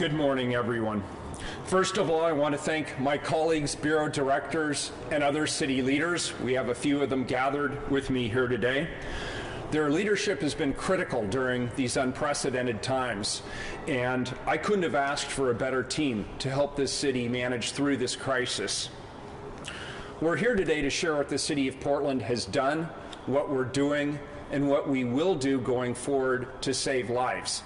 Good morning, everyone. First of all, I want to thank my colleagues, bureau directors, and other city leaders. We have a few of them gathered with me here today. Their leadership has been critical during these unprecedented times, and I couldn't have asked for a better team to help this city manage through this crisis. We're here today to share what the City of Portland has done, what we're doing, and what we will do going forward to save lives.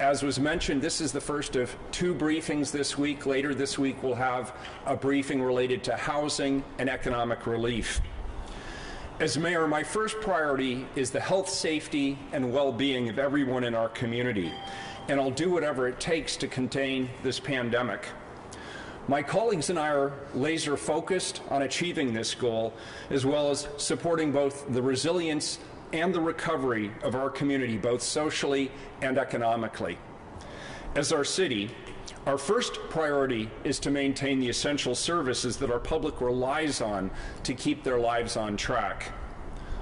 As was mentioned, this is the first of two briefings this week. Later this week, we'll have a briefing related to housing and economic relief. As mayor, my first priority is the health, safety, and well being of everyone in our community, and I'll do whatever it takes to contain this pandemic. My colleagues and I are laser focused on achieving this goal, as well as supporting both the resilience and the recovery of our community, both socially and economically. As our city, our first priority is to maintain the essential services that our public relies on to keep their lives on track.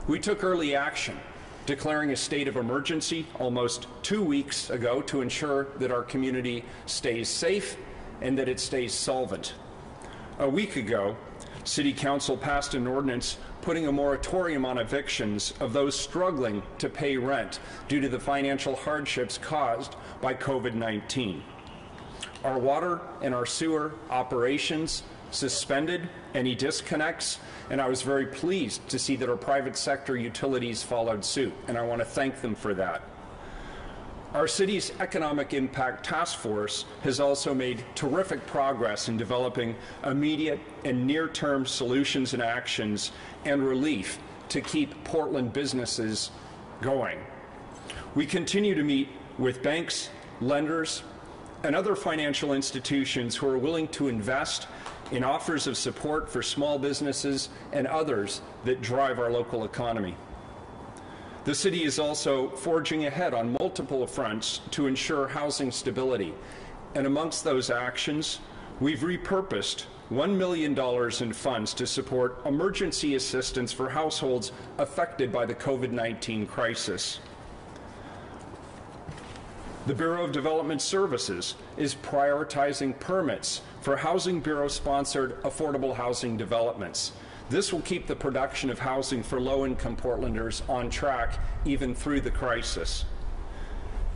We took early action, declaring a state of emergency almost two weeks ago to ensure that our community stays safe and that it stays solvent. A week ago, City Council passed an ordinance putting a moratorium on evictions of those struggling to pay rent due to the financial hardships caused by COVID 19 our water and our sewer operations suspended any disconnects, and I was very pleased to see that our private sector utilities followed suit, and I want to thank them for that. Our city's Economic Impact Task Force has also made terrific progress in developing immediate and near term solutions and actions and relief to keep Portland businesses going. We continue to meet with banks, lenders, and other financial institutions who are willing to invest in offers of support for small businesses and others that drive our local economy. The city is also forging ahead on multiple fronts to ensure housing stability. And amongst those actions, we've repurposed $1 million in funds to support emergency assistance for households affected by the COVID 19 crisis. The Bureau of Development Services is prioritizing permits for Housing Bureau sponsored affordable housing developments. This will keep the production of housing for low income Portlanders on track even through the crisis.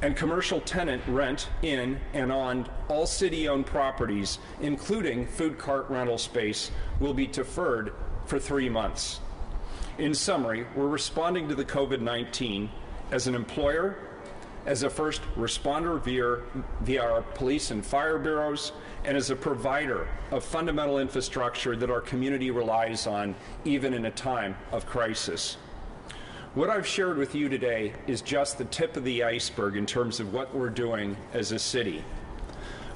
And commercial tenant rent in and on all city owned properties, including food cart rental space, will be deferred for three months. In summary, we're responding to the COVID 19 as an employer as a first responder via, via our police and fire bureaus, and as a provider of fundamental infrastructure that our community relies on even in a time of crisis. What I've shared with you today is just the tip of the iceberg in terms of what we're doing as a city.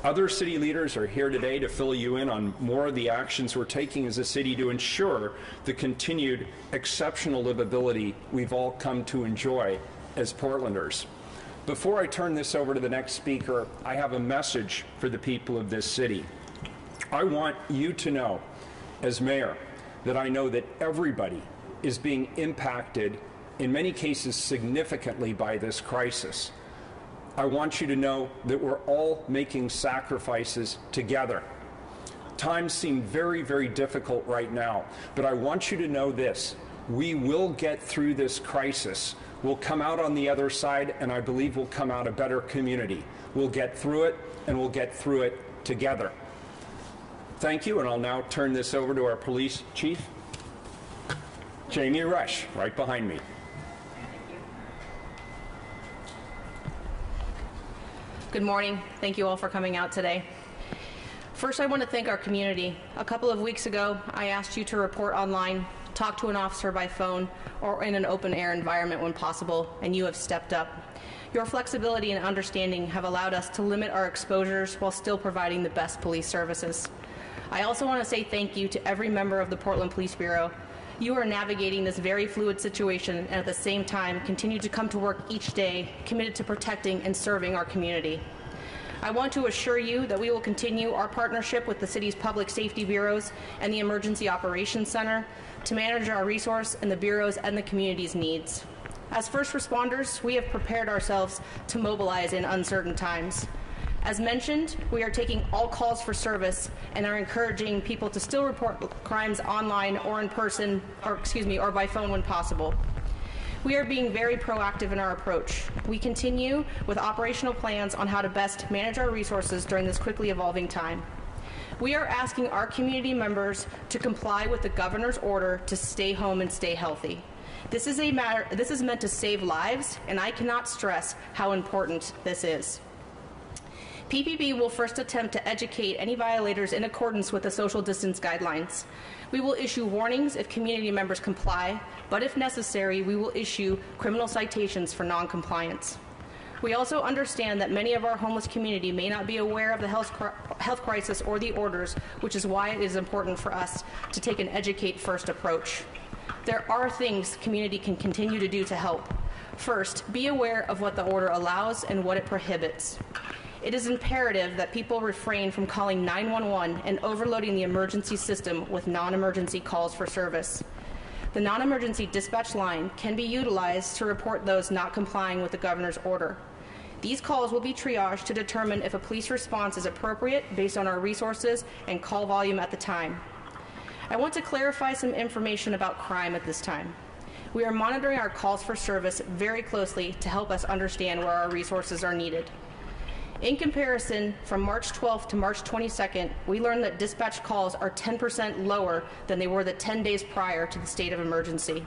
Other city leaders are here today to fill you in on more of the actions we're taking as a city to ensure the continued exceptional livability we've all come to enjoy as Portlanders. Before I turn this over to the next speaker, I have a message for the people of this city. I want you to know, as mayor, that I know that everybody is being impacted, in many cases significantly, by this crisis. I want you to know that we're all making sacrifices together. Times seem very, very difficult right now, but I want you to know this we will get through this crisis. We'll come out on the other side, and I believe we'll come out a better community. We'll get through it, and we'll get through it together. Thank you, and I'll now turn this over to our police chief, Jami Resch, right behind me. Good morning. Thank you all for coming out today. First, I want to thank our community. A couple of weeks ago, I asked you to report online talk to an officer by phone, or in an open air environment when possible, and you have stepped up. Your flexibility and understanding have allowed us to limit our exposures while still providing the best police services. I also want to say thank you to every member of the Portland Police Bureau. You are navigating this very fluid situation and at the same time continue to come to work each day committed to protecting and serving our community. I want to assure you that we will continue our partnership with the city's public safety bureaus and the Emergency Operations Center to manage our resource and the Bureau's and the community's needs. As first responders, we have prepared ourselves to mobilize in uncertain times. As mentioned, we are taking all calls for service and are encouraging people to still report crimes online or in person, or excuse me, or by phone when possible. We are being very proactive in our approach. We continue with operational plans on how to best manage our resources during this quickly evolving time. We are asking our community members to comply with the governor's order to stay home and stay healthy. This is a matter this is meant to save lives and I cannot stress how important this is. PPB will first attempt to educate any violators in accordance with the social distance guidelines. We will issue warnings if community members comply, but if necessary, we will issue criminal citations for noncompliance. We also understand that many of our homeless community may not be aware of the health, health crisis or the orders, which is why it is important for us to take an educate first approach. There are things the community can continue to do to help. First, be aware of what the order allows and what it prohibits. It is imperative that people refrain from calling 911 and overloading the emergency system with non-emergency calls for service. The non-emergency dispatch line can be utilized to report those not complying with the governor's order. These calls will be triaged to determine if a police response is appropriate based on our resources and call volume at the time. I want to clarify some information about crime at this time. We are monitoring our calls for service very closely to help us understand where our resources are needed. In comparison, from March 12th to March 22nd, we learned that dispatch calls are 10% lower than they were the 10 days prior to the state of emergency.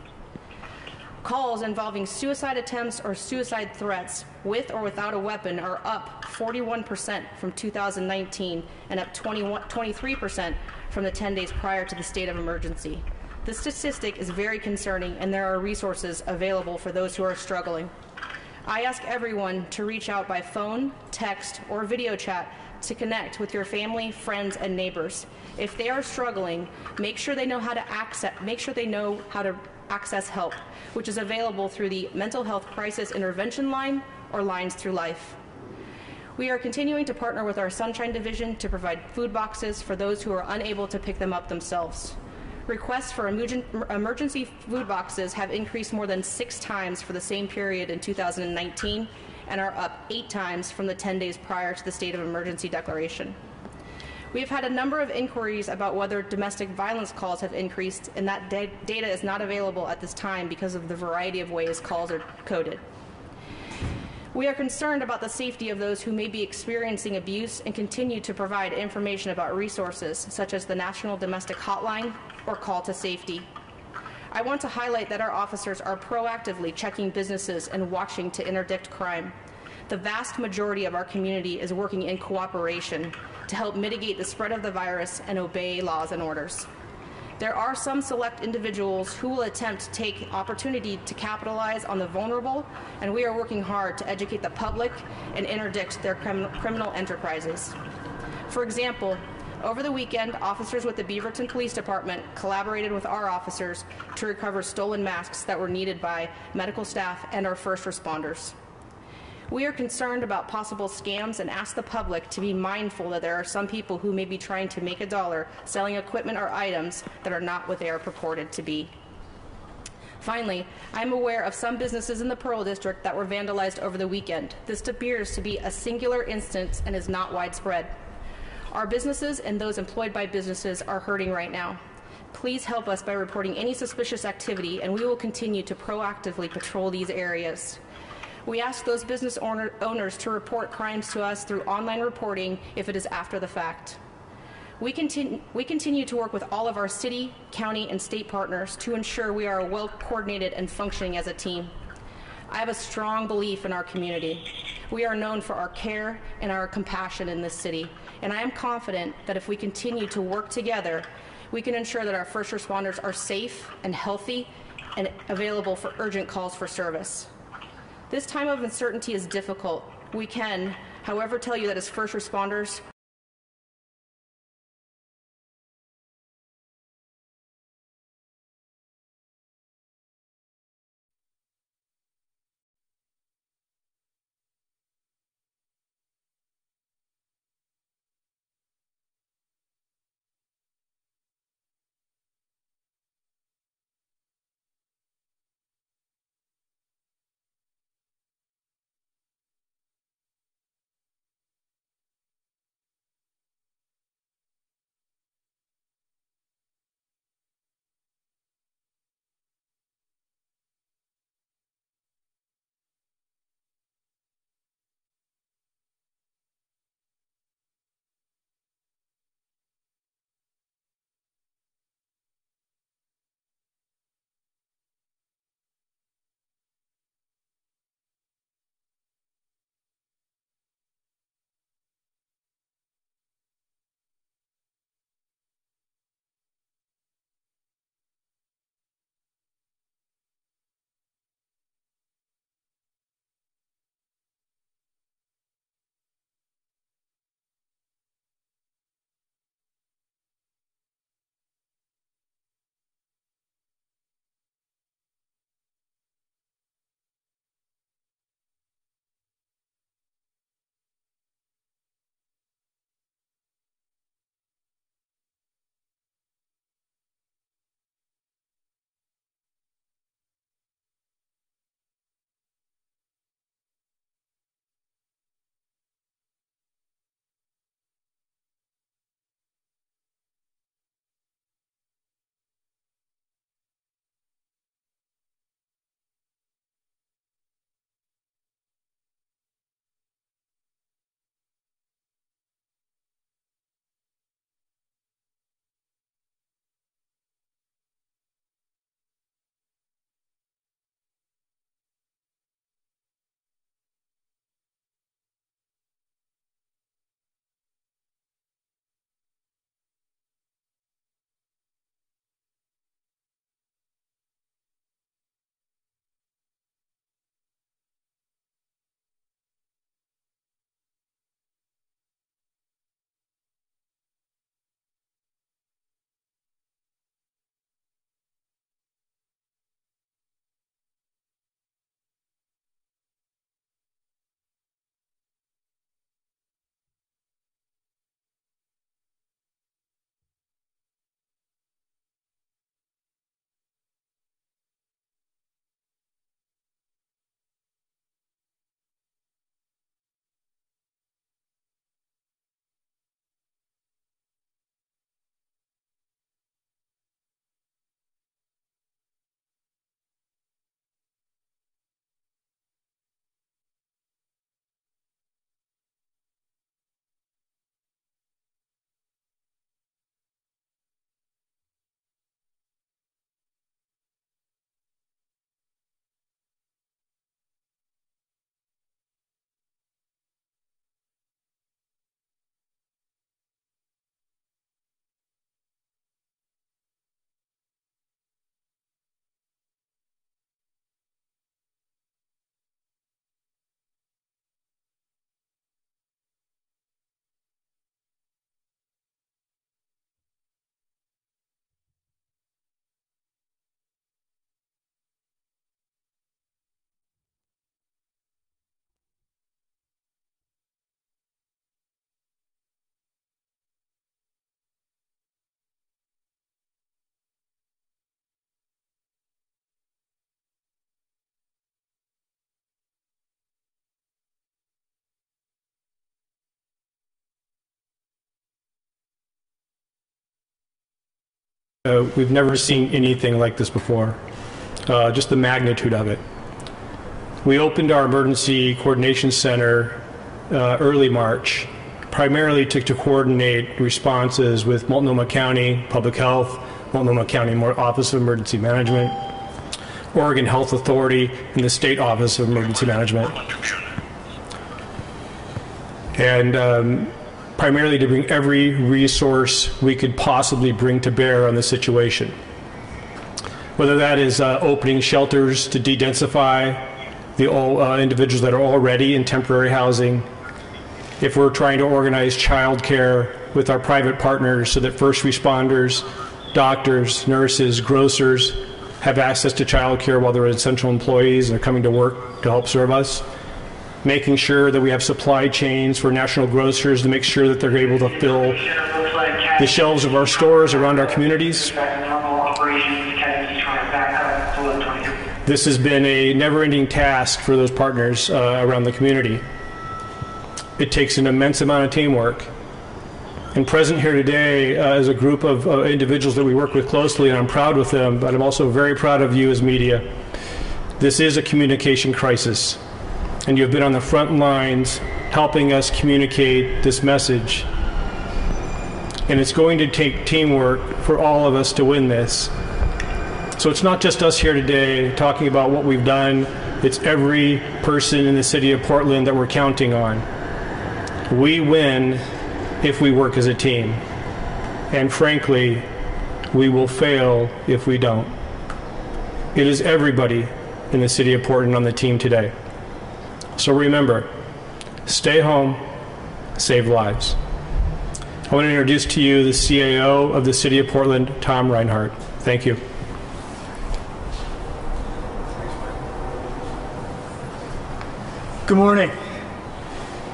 Calls involving suicide attempts or suicide threats with or without a weapon are up 41% from 2019 and up 23% from the 10 days prior to the state of emergency. This statistic is very concerning and there are resources available for those who are struggling. I ask everyone to reach out by phone, text, or video chat to connect with your family, friends, and neighbors. If they are struggling, make sure they know how to access make sure they know how to access help, which is available through the Mental Health Crisis Intervention Line or Lines Through Life. We are continuing to partner with our Sunshine Division to provide food boxes for those who are unable to pick them up themselves. Requests for emergency food boxes have increased more than six times for the same period in 2019 and are up eight times from the 10 days prior to the state of emergency declaration. We have had a number of inquiries about whether domestic violence calls have increased, and that data is not available at this time because of the variety of ways calls are coded. We are concerned about the safety of those who may be experiencing abuse and continue to provide information about resources such as the National Domestic Hotline or call to safety. I want to highlight that our officers are proactively checking businesses and watching to interdict crime. The vast majority of our community is working in cooperation to help mitigate the spread of the virus and obey laws and orders. There are some select individuals who will attempt to take opportunity to capitalize on the vulnerable, and we are working hard to educate the public and interdict their crim criminal enterprises. For example, over the weekend, officers with the Beaverton Police Department collaborated with our officers to recover stolen masks that were needed by medical staff and our first responders. We are concerned about possible scams and ask the public to be mindful that there are some people who may be trying to make a dollar selling equipment or items that are not what they are purported to be. Finally, I am aware of some businesses in the Pearl District that were vandalized over the weekend. This appears to be a singular instance and is not widespread. Our businesses and those employed by businesses are hurting right now. Please help us by reporting any suspicious activity, and we will continue to proactively patrol these areas. We ask those business owner, owners to report crimes to us through online reporting if it is after the fact. We continue, we continue to work with all of our city, county, and state partners to ensure we are well coordinated and functioning as a team. I have a strong belief in our community. We are known for our care and our compassion in this city, and I am confident that if we continue to work together, we can ensure that our first responders are safe and healthy and available for urgent calls for service. This time of uncertainty is difficult. We can, however, tell you that as first responders, Uh, we've never seen anything like this before, uh, just the magnitude of it. We opened our emergency coordination center uh, early March, primarily to, to coordinate responses with Multnomah County Public Health, Multnomah County Office of Emergency Management, Oregon Health Authority, and the State Office of Emergency Management. And um, primarily to bring every resource we could possibly bring to bear on the situation. Whether that is uh, opening shelters to de-densify the uh, individuals that are already in temporary housing, if we're trying to organize childcare with our private partners so that first responders, doctors, nurses, grocers have access to childcare while they're essential employees and are coming to work to help serve us making sure that we have supply chains for national grocers to make sure that they're able to fill the shelves of our stores around our communities. This has been a never-ending task for those partners uh, around the community. It takes an immense amount of teamwork. And present here today uh, is a group of uh, individuals that we work with closely, and I'm proud with them, but I'm also very proud of you as media. This is a communication crisis and you've been on the front lines helping us communicate this message. And it's going to take teamwork for all of us to win this. So it's not just us here today talking about what we've done, it's every person in the city of Portland that we're counting on. We win if we work as a team. And frankly, we will fail if we don't. It is everybody in the city of Portland on the team today. So remember, stay home, save lives. I want to introduce to you the CAO of the City of Portland, Tom Rinehart. Thank you. Good morning.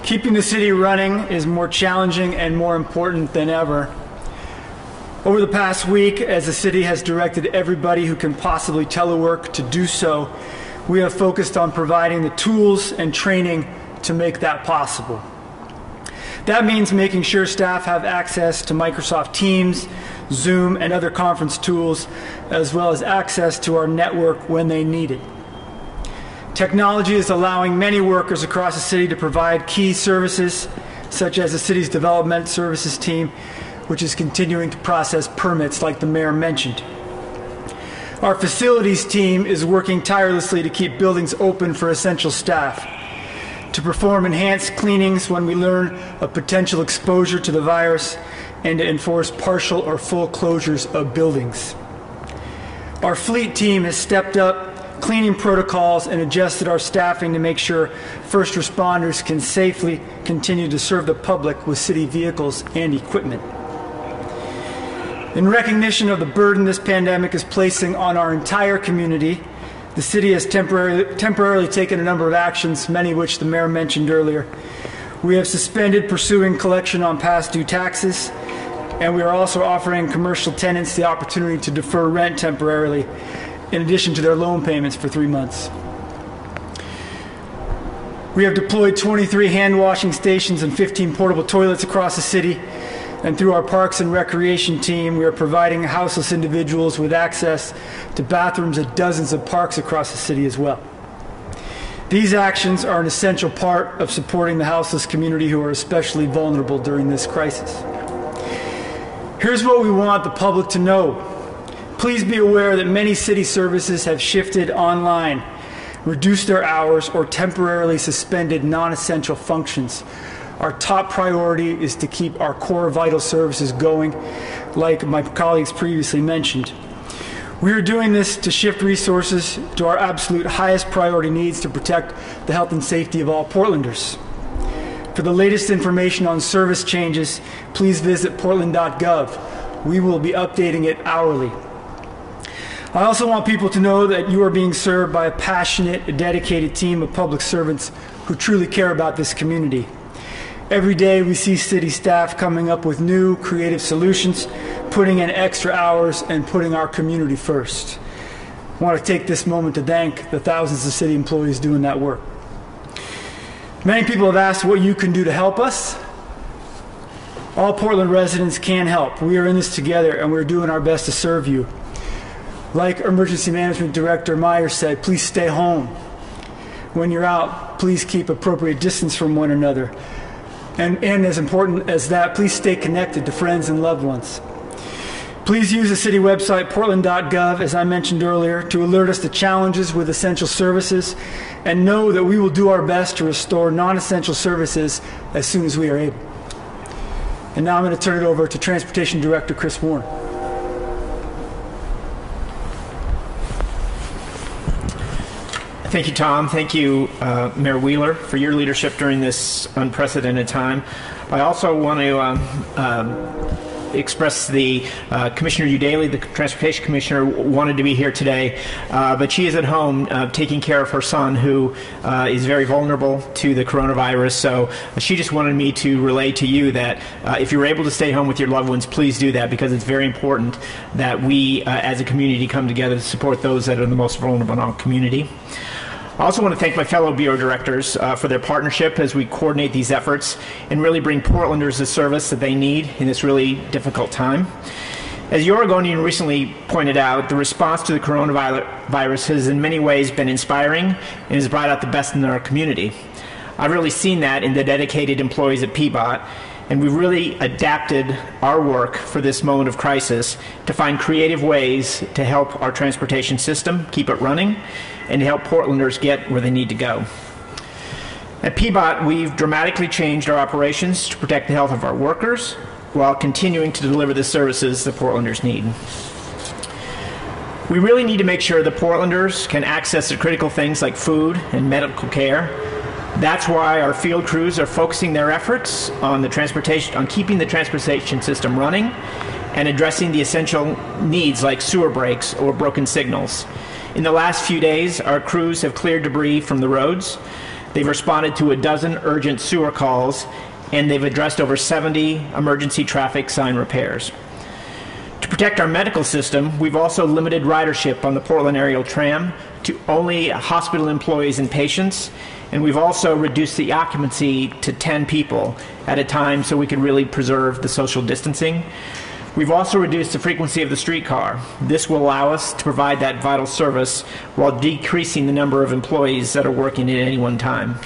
Keeping the city running is more challenging and more important than ever. Over the past week, as the city has directed everybody who can possibly telework to do so, we have focused on providing the tools and training to make that possible. That means making sure staff have access to Microsoft Teams, Zoom, and other conference tools, as well as access to our network when they need it. Technology is allowing many workers across the city to provide key services, such as the city's development services team, which is continuing to process permits like the mayor mentioned. Our facilities team is working tirelessly to keep buildings open for essential staff, to perform enhanced cleanings when we learn of potential exposure to the virus, and to enforce partial or full closures of buildings. Our fleet team has stepped up cleaning protocols and adjusted our staffing to make sure first responders can safely continue to serve the public with city vehicles and equipment. In recognition of the burden this pandemic is placing on our entire community, the city has temporarily, temporarily taken a number of actions, many of which the mayor mentioned earlier. We have suspended pursuing collection on past due taxes, and we are also offering commercial tenants the opportunity to defer rent temporarily, in addition to their loan payments for three months. We have deployed 23 hand washing stations and 15 portable toilets across the city and through our Parks and Recreation team, we are providing houseless individuals with access to bathrooms at dozens of parks across the city as well. These actions are an essential part of supporting the houseless community who are especially vulnerable during this crisis. Here's what we want the public to know. Please be aware that many city services have shifted online, reduced their hours, or temporarily suspended non essential functions our top priority is to keep our core vital services going, like my colleagues previously mentioned. We are doing this to shift resources to our absolute highest priority needs to protect the health and safety of all Portlanders. For the latest information on service changes, please visit portland.gov. We will be updating it hourly. I also want people to know that you are being served by a passionate, dedicated team of public servants who truly care about this community. Every day we see city staff coming up with new creative solutions, putting in extra hours, and putting our community first. I want to take this moment to thank the thousands of city employees doing that work. Many people have asked what you can do to help us. All Portland residents can help. We are in this together and we're doing our best to serve you. Like Emergency Management Director Meyer said, please stay home. When you're out, please keep appropriate distance from one another. And, and as important as that, please stay connected to friends and loved ones. Please use the city website, portland.gov, as I mentioned earlier, to alert us to challenges with essential services and know that we will do our best to restore non essential services as soon as we are able. And now I'm going to turn it over to Transportation Director Chris Warner. Thank you, Tom. Thank you, uh, Mayor Wheeler, for your leadership during this unprecedented time. I also want to um, um, express the uh, Commissioner Eudaly, the Transportation Commissioner, wanted to be here today, uh, but she is at home uh, taking care of her son, who uh, is very vulnerable to the coronavirus. So she just wanted me to relay to you that uh, if you're able to stay home with your loved ones, please do that because it's very important that we, as a community, come together to support those that are the most vulnerable in our community. I also want to thank my fellow Bureau directors uh, for their partnership as we coordinate these efforts and really bring Portlanders the service that they need in this really difficult time. As the Oregonian recently pointed out, the response to the coronavirus has in many ways been inspiring and has brought out the best in our community. I've really seen that in the dedicated employees at PBOT, and we've really adapted our work for this moment of crisis to find creative ways to help our transportation system keep it running and to help Portlanders get where they need to go. At PBOT, we've dramatically changed our operations to protect the health of our workers while continuing to deliver the services that Portlanders need. We really need to make sure that Portlanders can access the critical things like food and medical care. That's why our field crews are focusing their efforts on the transportation on keeping the transportation system running and addressing the essential needs like sewer breaks or broken signals. In the last few days, our crews have cleared debris from the roads. They've responded to a dozen urgent sewer calls, and they've addressed over 70 emergency traffic sign repairs. To protect our medical system, we've also limited ridership on the Portland Aerial Tram to only hospital employees and patients, and we've also reduced the occupancy to 10 people at a time so we can really preserve the social distancing. We've also reduced the frequency of the streetcar. This will allow us to provide that vital service while decreasing the number of employees that are working at any one time.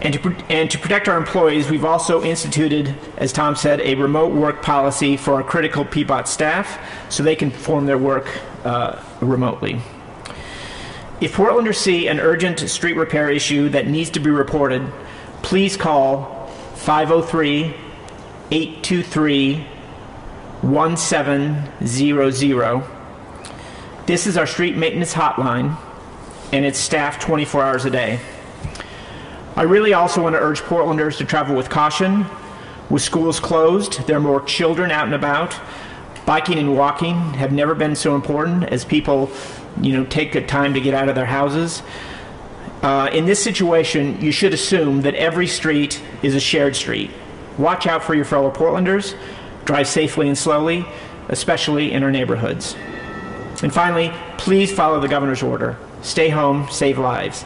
And to, and to protect our employees, we've also instituted, as Tom said, a remote work policy for our critical PBOT staff so they can perform their work uh, remotely. If Portlanders see an urgent street repair issue that needs to be reported, please call 503 823 1700. This is our street maintenance hotline, and it's staffed 24 hours a day. I really also want to urge Portlanders to travel with caution. With schools closed, there are more children out and about. Biking and walking have never been so important as people, you know, take the time to get out of their houses. Uh, in this situation, you should assume that every street is a shared street. Watch out for your fellow Portlanders. Drive safely and slowly, especially in our neighborhoods. And finally, please follow the governor's order. Stay home, save lives.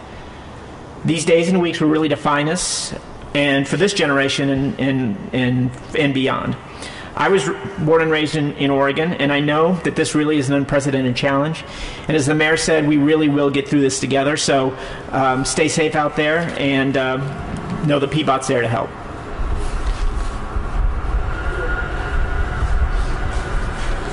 These days and weeks will really define us, and for this generation and, and, and, and beyond. I was born and raised in, in Oregon, and I know that this really is an unprecedented challenge. And as the mayor said, we really will get through this together. So um, stay safe out there and um, know that PBOT's there to help.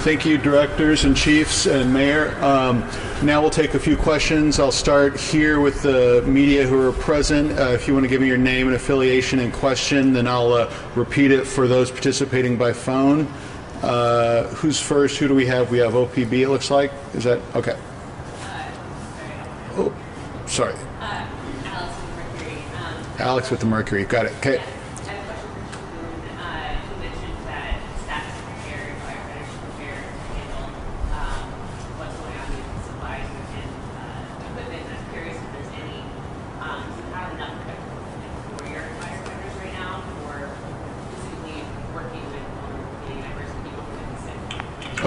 Thank you, directors and chiefs and mayor. Um, now we'll take a few questions. I'll start here with the media who are present. Uh, if you want to give me your name and affiliation and question, then I'll uh, repeat it for those participating by phone. Uh, who's first? Who do we have? We have OPB, it looks like. Is that okay? Oh, sorry. Alex with the Mercury. Got it. Okay.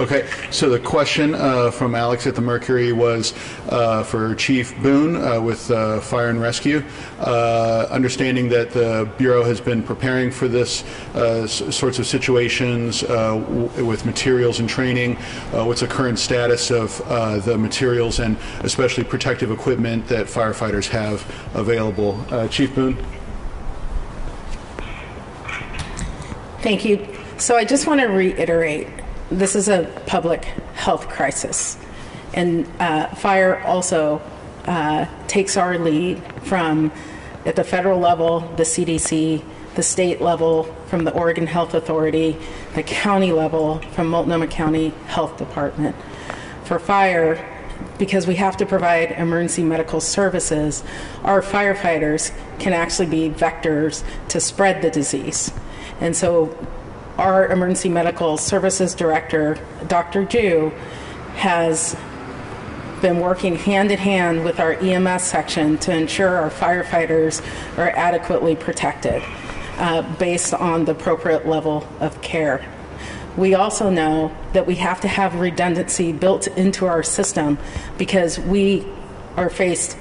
Okay, so the question uh, from Alex at the Mercury was uh, for Chief Boone uh, with uh, Fire and Rescue. Uh, understanding that the Bureau has been preparing for this uh, sorts of situations with materials and training, what's the current status of the materials and especially protective equipment that firefighters have available? Chief Boone? Thank you. So I just want to reiterate, this is a public health crisis. And uh, fire also uh, takes our lead from, at the federal level, the CDC, the state level, from the Oregon Health Authority, the county level, from Multnomah County Health Department. For fire, because we have to provide emergency medical services, our firefighters can actually be vectors to spread the disease. And so our emergency medical services director, Dr. Jui, has been working hand in hand with our EMS section to ensure our firefighters are adequately protected uh, based on the appropriate level of care. We also know that we have to have redundancy built into our system because we are faced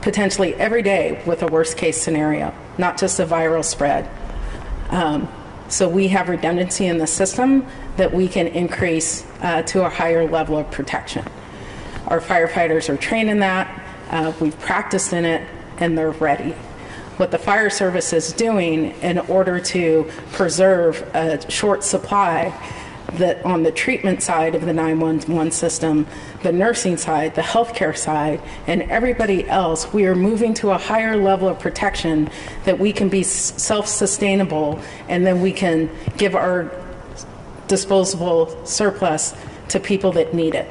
potentially every day with a worst case scenario, not just a viral spread. Um, so we have redundancy in the system that we can increase uh, to a higher level of protection. Our firefighters are trained in that, uh, we've practiced in it, and they're ready. What the fire service is doing in order to preserve a short supply that on the treatment side of the 911 system, the nursing side, the healthcare side, and everybody else, we are moving to a higher level of protection that we can be self sustainable and then we can give our disposable surplus to people that need it.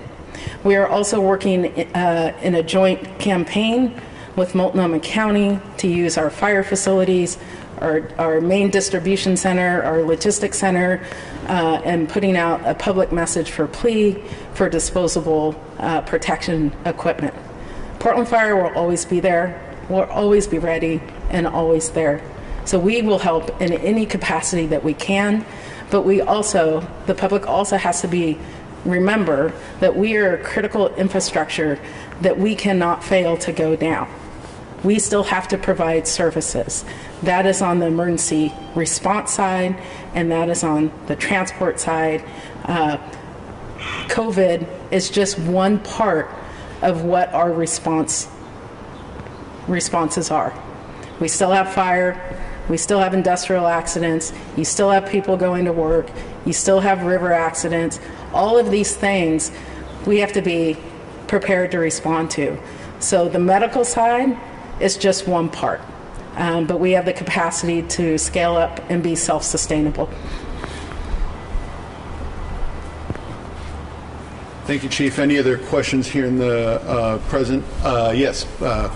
We are also working uh, in a joint campaign with Multnomah County to use our fire facilities, our, our main distribution center, our logistics center, uh, and putting out a public message for plea for disposable uh, protection equipment. Portland Fire will always be there, will always be ready, and always there. So we will help in any capacity that we can, but we also, the public also has to be remember that we are critical infrastructure that we cannot fail to go down. We still have to provide services. That is on the emergency response side, and that is on the transport side. Uh, COVID is just one part of what our response responses are. We still have fire, we still have industrial accidents, you still have people going to work, you still have river accidents. All of these things we have to be prepared to respond to. So the medical side is just one part, um, but we have the capacity to scale up and be self sustainable. Thank you, Chief. Any other questions here in the uh, present? Uh, yes. Uh,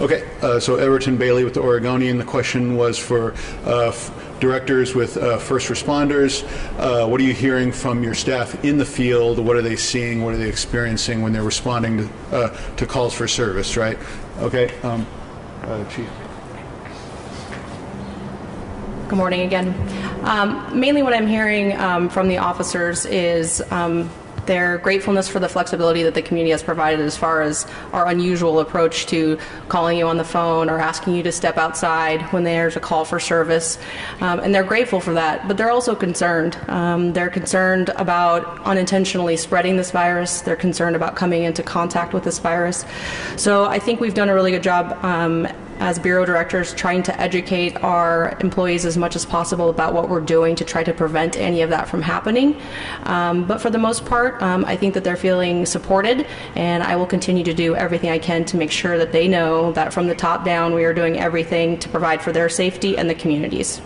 Okay, uh, so Everton Bailey with the Oregonian. The question was for uh, directors with uh, first responders. Uh, what are you hearing from your staff in the field? What are they seeing? What are they experiencing when they're responding to, uh, to calls for service, right? Okay, um, uh, Chief. Good morning again. Um, mainly what I'm hearing um, from the officers is um, their gratefulness for the flexibility that the community has provided as far as our unusual approach to calling you on the phone or asking you to step outside when there's a call for service. Um, and they're grateful for that, but they're also concerned. Um, they're concerned about unintentionally spreading this virus. They're concerned about coming into contact with this virus. So I think we've done a really good job um, as bureau directors trying to educate our employees as much as possible about what we're doing to try to prevent any of that from happening. Um, but for the most part, um, I think that they're feeling supported, and I will continue to do everything I can to make sure that they know that from the top down, we are doing everything to provide for their safety and the communities.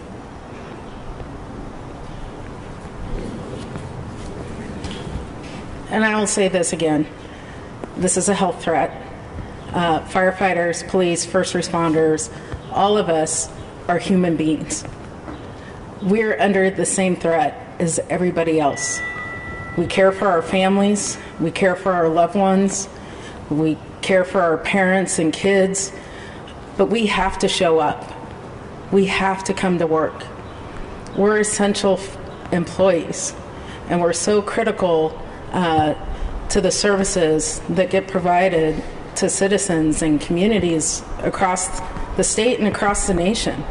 And I will say this again this is a health threat. Uh, firefighters, police, first responders, all of us are human beings. We're under the same threat as everybody else. We care for our families, we care for our loved ones, we care for our parents and kids, but we have to show up. We have to come to work. We're essential employees, and we're so critical uh, to the services that get provided to citizens and communities across the state and across the nation.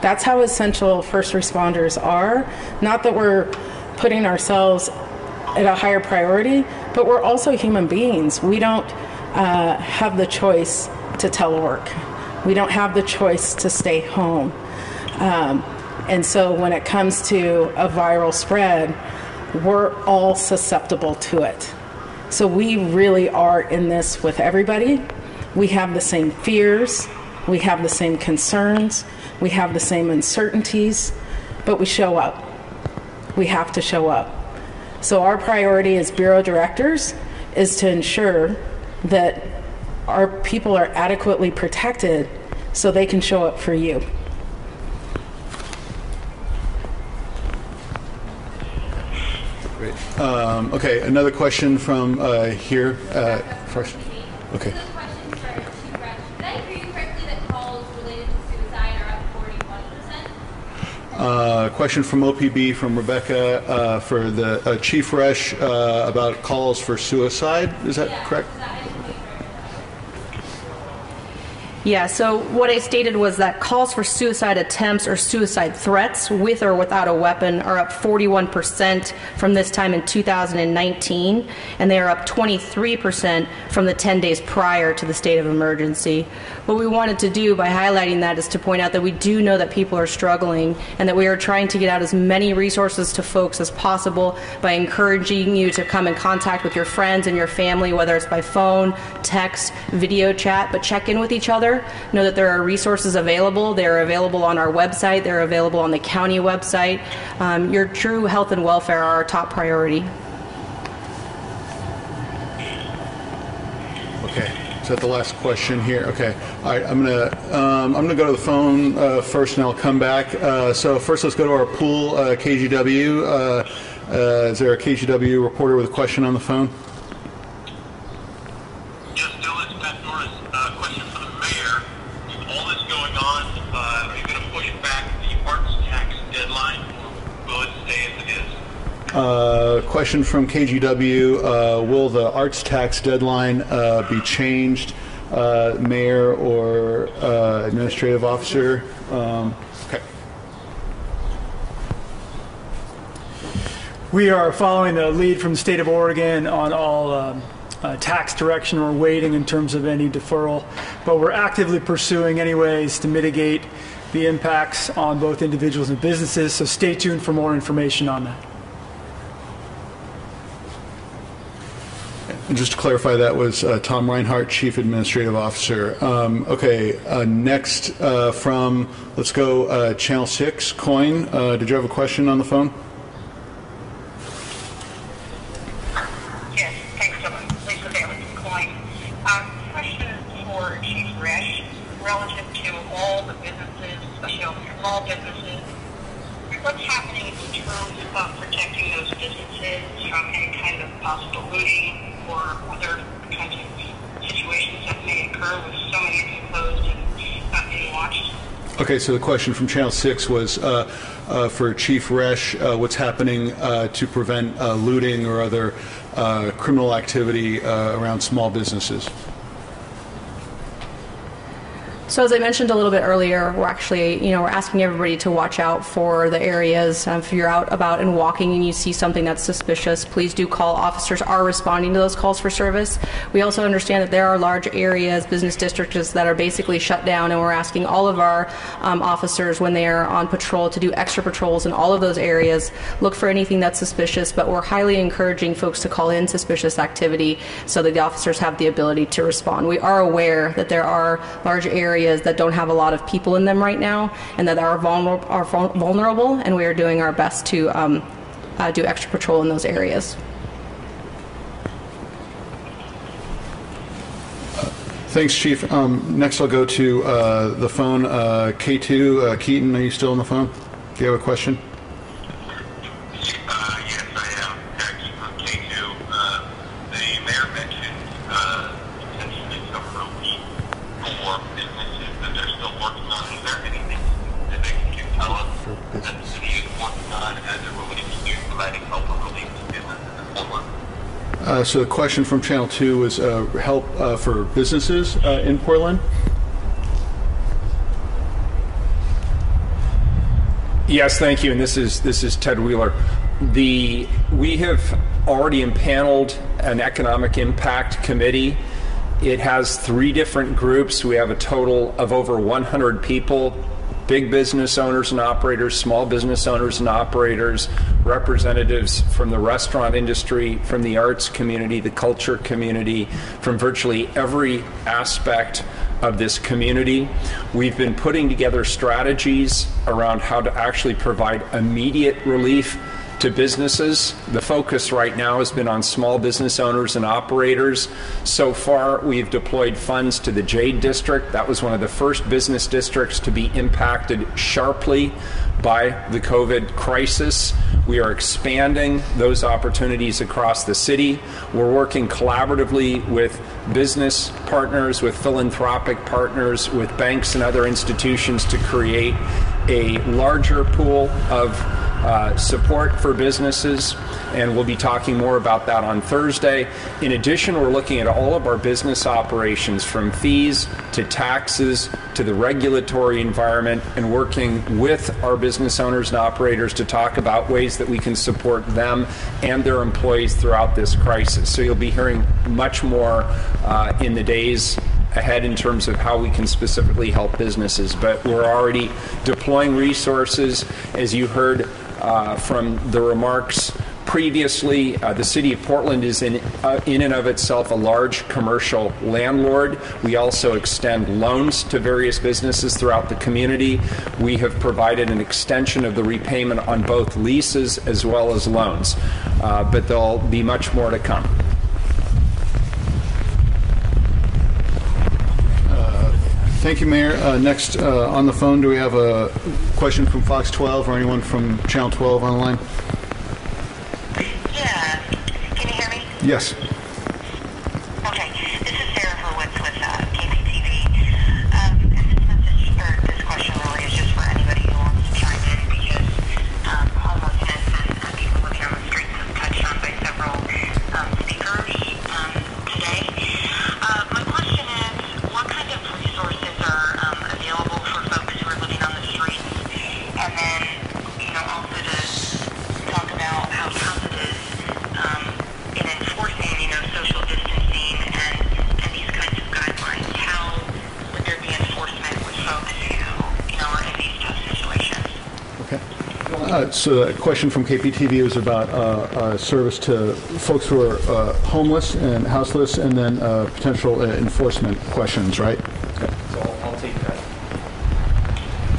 That's how essential first responders are. Not that we're putting ourselves at a higher priority, but we're also human beings. We don't uh, have the choice to telework. We don't have the choice to stay home. Um, and so when it comes to a viral spread, we're all susceptible to it. So we really are in this with everybody. We have the same fears, we have the same concerns, we have the same uncertainties, but we show up. We have to show up. So our priority as bureau directors is to ensure that our people are adequately protected so they can show up for you. Um, okay, another question from uh, here. Uh, first. Okay. A question for Chief Resch. Did I hear you correctly that calls related to suicide are up 41%? Uh, question from OPB from Rebecca uh, for the uh, Chief Resch uh, about calls for suicide. Is that Yeah, correct? is that- I didn't hear you correctly. Yeah, so what I stated was that calls for suicide attempts or suicide threats with or without a weapon are up 41% from this time in 2019, and they are up 23% from the 10 days prior to the state of emergency. What we wanted to do by highlighting that is to point out that we do know that people are struggling and that we are trying to get out as many resources to folks as possible by encouraging you to come in contact with your friends and your family, whether it's by phone, text, video chat, but check in with each other. Know that there are resources available. They're available on our website, they're available on the county website. Um, your true health and welfare are our top priority. Okay. Is that the last question here? Okay. All right. I'm gonna um, I'm gonna go to the phone uh, first, and I'll come back. Uh, so first, let's go to our pool uh, KGW. Uh, uh, is there a KGW reporter with a question on the phone? Yes, Dylan, it's Pat Norris. Uh, question for the mayor. With all this going on, uh, are you going to push back the arts tax deadline, or will it stay as it is? Uh, question from KGW: uh, Will the arts tax deadline uh, be changed, uh, mayor or uh, administrative officer? Um, okay. We are following the lead from the state of Oregon on all um, uh, tax direction. We're waiting in terms of any deferral, but we're actively pursuing any ways to mitigate the impacts on both individuals and businesses. So stay tuned for more information on that. Just to clarify, that was uh, Tom Rinehart, Chief Administrative Officer. Um, okay, uh, next uh, from, let's go, uh, Channel 6, KOIN. Uh, did you have a question on the phone? Yes, thanks so much. Lisa Bailey from KOIN. Um, question for Chief Resch relative to all the businesses, especially all the small businesses. What's happening in terms of protecting those businesses from any kind of possible looting or other kinds of situations that may occur with so many of them closed and not being watched? So the question from Channel 6 was uh, uh, for Chief Resch, uh, what's happening to prevent looting or other criminal activity around small businesses? So as I mentioned a little bit earlier, we're actually, you know, we're asking everybody to watch out for the areas. Um, if you're out about and walking and you see something that's suspicious, please do call. Officers are responding to those calls for service. We also understand that there are large areas, business districts that are basically shut down, and we're asking all of our um, officers when they are on patrol to do extra patrols in all of those areas. Look for anything that's suspicious, but we're highly encouraging folks to call in suspicious activity so that the officers have the ability to respond. We are aware that there are large areas that don't have a lot of people in them right now and that are vulnerable, are vulnerable and we are doing our best to um, uh, do extra patrol in those areas. Thanks, Chief. Um, next, I'll go to uh, the phone. Uh, K2, uh, Keaton, are you still on the phone? Do you have a question? Uh, yes, I am. Thanks for providing help or relief to businesses in Portland? Uh, so the question from Channel 2 was uh, help uh, for businesses uh, in Portland. Yes, thank you. And this is this is Ted Wheeler. The we have already impaneled an economic impact committee. It has three different groups. We have a total of over 100 people big business owners and operators, small business owners and operators, representatives from the restaurant industry, from the arts community, the culture community, from virtually every aspect of this community. We've been putting together strategies around how to actually provide immediate relief to businesses. The focus right now has been on small business owners and operators. So far, we've deployed funds to the Jade District. That was one of the first business districts to be impacted sharply by the COVID crisis. We are expanding those opportunities across the city. We're working collaboratively with business partners, with philanthropic partners, with banks and other institutions to create a larger pool of uh, support for businesses, and we'll be talking more about that on Thursday. In addition, we're looking at all of our business operations from fees to taxes to the regulatory environment and working with our business owners and operators to talk about ways that we can support them and their employees throughout this crisis. So you'll be hearing much more uh, in the days ahead in terms of how we can specifically help businesses. But we're already deploying resources, as you heard uh, from the remarks previously. Uh, the city of Portland is in, uh, in and of itself a large commercial landlord. We also extend loans to various businesses throughout the community. We have provided an extension of the repayment on both leases as well as loans. Uh, but there'll be much more to come. Thank you, Mayor. Uh, next uh, on the phone, do we have a question from Fox 12 or anyone from Channel 12 online? Yeah. Can you hear me? Yes. Okay. This is Sarah Hurwitz with uh, KPTV. Um, and this message, or this question really is just for anybody who wants to chime in because um, homelessness and, and people living on the streets is touched on by several um, speakers um, today. Uh, my question is, what kind of resources are um, available for folks who are living on the streets? And then, you know, also to talk about how tough it is um, in enforcing, you know, social distancing and, and these kinds of guidelines. How would there be enforcement with folks who, you know, are in these tough situations? Okay. Uh, so a question from KPTV was about uh, uh, service to folks who are uh, homeless and houseless, and then uh, potential uh, enforcement questions, right? So I'll, I'll take that.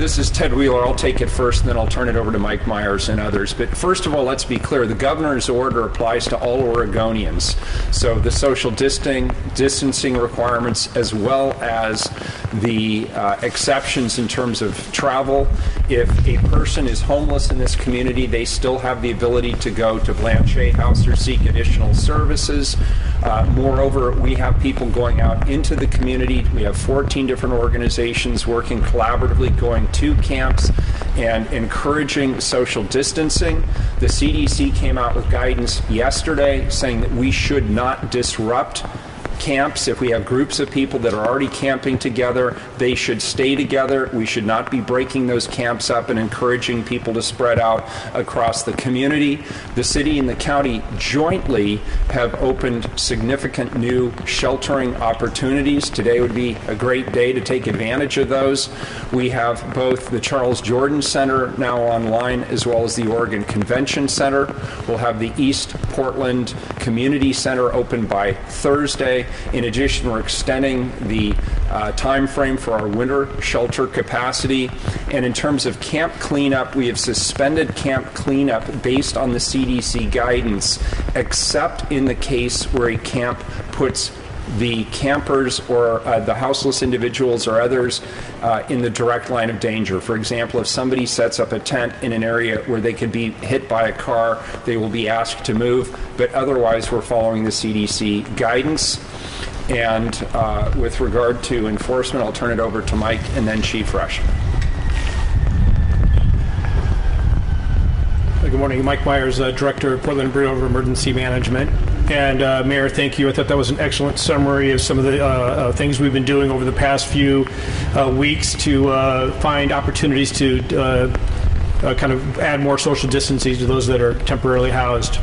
This is Ted Wheeler. I'll take it first, and then I'll turn it over to Mike Myers and others. But first of all, let's be clear the governor's order applies to all Oregonians. So the social distancing, distancing requirements, as well as the uh, exceptions in terms of travel. If a person is homeless in this community, they still have the ability to go to Blanchet House or seek additional services. Uh, moreover, we have people going out into the community. We have 14 different organizations working collaboratively, going to camps and encouraging social distancing. The CDC came out with guidance yesterday saying that we should not disrupt camps. If we have groups of people that are already camping together, they should stay together. We should not be breaking those camps up and encouraging people to spread out across the community. The city and the county jointly have opened significant new sheltering opportunities. Today would be a great day to take advantage of those. We have both the Charles Jordan Center now online as well as the Oregon Convention Center. We'll have the East Portland Community Center open by Thursday. In addition, we're extending the uh, time frame for our winter shelter capacity. And in terms of camp cleanup, we have suspended camp cleanup based on the CDC guidance, except in the case where a camp puts the campers or uh, the houseless individuals or others uh, in the direct line of danger. For example, if somebody sets up a tent in an area where they could be hit by a car, they will be asked to move, but otherwise, we're following the CDC guidance. And uh, with regard to enforcement, I'll turn it over to Mike and then Chief Resch. Good morning. Mike Myers, uh, Director of Portland Bureau of Emergency Management. And uh, Mayor, thank you. I thought that was an excellent summary of some of the uh, uh, things we've been doing over the past few uh, weeks to uh, find opportunities to kind of add more social distancing to those that are temporarily housed.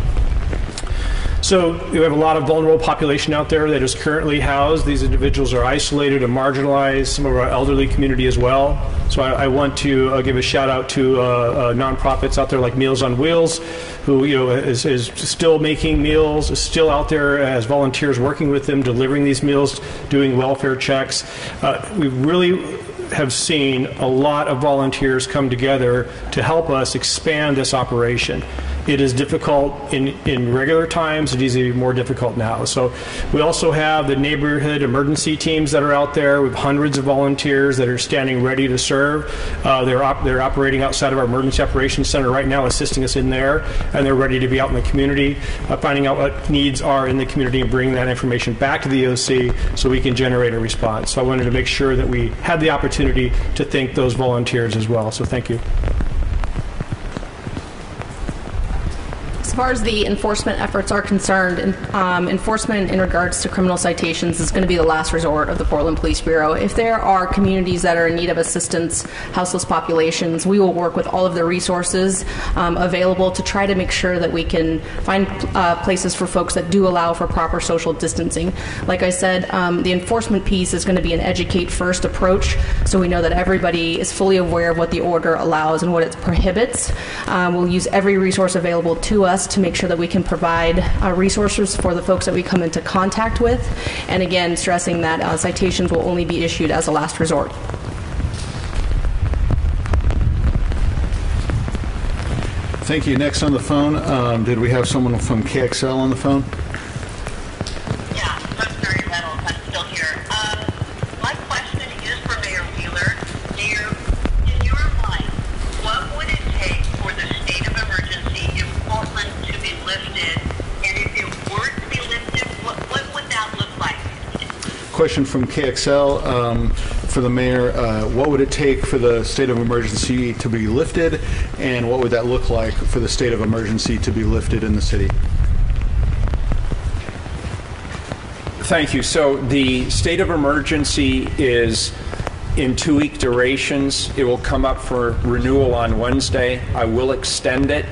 So we have a lot of vulnerable population out there that is currently housed. These individuals are isolated and marginalized. Some of our elderly community as well. So I, I want to uh, give a shout out to uh, uh, nonprofits out there like Meals on Wheels, who you know is, is still making meals, is still out there as volunteers working with them, delivering these meals, doing welfare checks. Uh, we really have seen a lot of volunteers come together to help us expand this operation. It is difficult in, in regular times. It is even more difficult now. So we also have the neighborhood emergency teams that are out there. We have hundreds of volunteers that are standing ready to serve. Uh, they're, op- they're operating outside of our emergency operations center right now, assisting us in there, and they're ready to be out in the community, uh, finding out what needs are in the community and bringing that information back to the EOC so we can generate a response. So I wanted to make sure that we had the opportunity to thank those volunteers as well. So thank you. Far as the enforcement efforts are concerned, um, enforcement in regards to criminal citations is going to be the last resort of the Portland Police Bureau. If there are communities that are in need of assistance, houseless populations, we will work with all of the resources um, available to try to make sure that we can find uh, places for folks that do allow for proper social distancing. Like I said, um, the enforcement piece is going to be an educate first approach, so we know that everybody is fully aware of what the order allows and what it prohibits. Um, we'll use every resource available to us to make sure that we can provide uh, resources for the folks that we come into contact with. And again, stressing that uh, citations will only be issued as a last resort. Thank you. Next on the phone, um, did we have someone from KXL on the phone? Question from KXL um, for the mayor. Uh, what would it take for the state of emergency to be lifted, and what would that look like for the state of emergency to be lifted in the city? Thank you. So the state of emergency is in two-week durations. It will come up for renewal on Wednesday. I will extend it.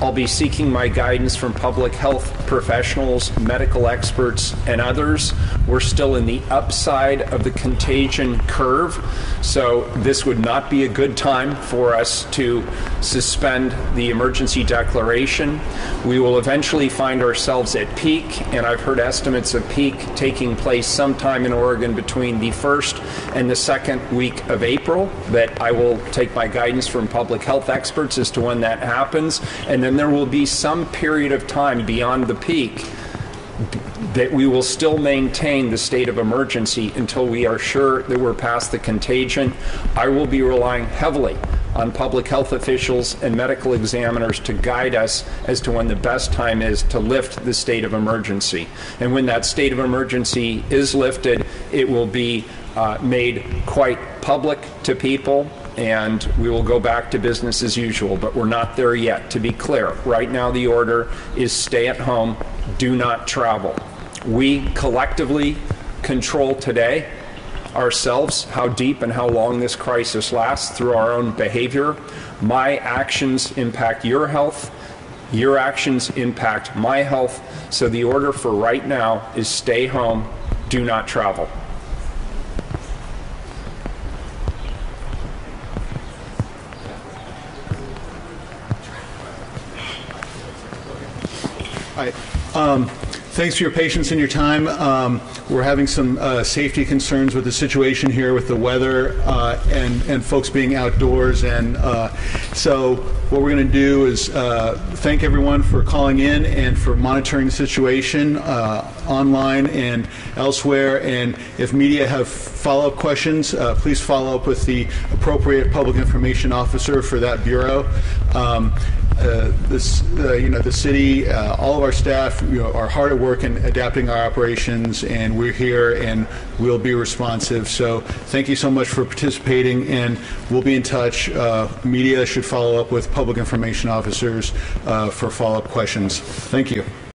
I'll be seeking my guidance from public health professionals, medical experts, and others. We're still in the upside of the contagion curve, so this would not be a good time for us to suspend the emergency declaration. We will eventually find ourselves at peak, and I've heard estimates of peak taking place sometime in Oregon between the first and the second week of April. That I will take my guidance from public health experts as to when that happens, and then there will be some period of time beyond the peak that we will still maintain the state of emergency until we are sure that we're past the contagion. I will be relying heavily on public health officials and medical examiners to guide us as to when the best time is to lift the state of emergency. And when that state of emergency is lifted, it will be uh, made quite public to people and we will go back to business as usual, but we're not there yet. To be clear, right now the order is stay at home, do not travel. We collectively control today ourselves how deep and how long this crisis lasts through our own behavior. My actions impact your health. Your actions impact my health. So the order for right now is stay home, do not travel. Um, thanks for your patience and your time. Um, we're having some uh, safety concerns with the situation here with the weather uh, and, and folks being outdoors. And uh, so, what we're going to do is uh, thank everyone for calling in and for monitoring the situation uh, online and elsewhere. And if media have follow-up questions, uh, please follow up with the appropriate public information officer for that bureau. Um, uh, this, uh, you know, the city, uh, all of our staff you know, are hard at work in adapting our operations, and we're here and we'll be responsive. So thank you so much for participating, and we'll be in touch. Uh, media should follow up with public information officers uh, for follow-up questions. Thank you.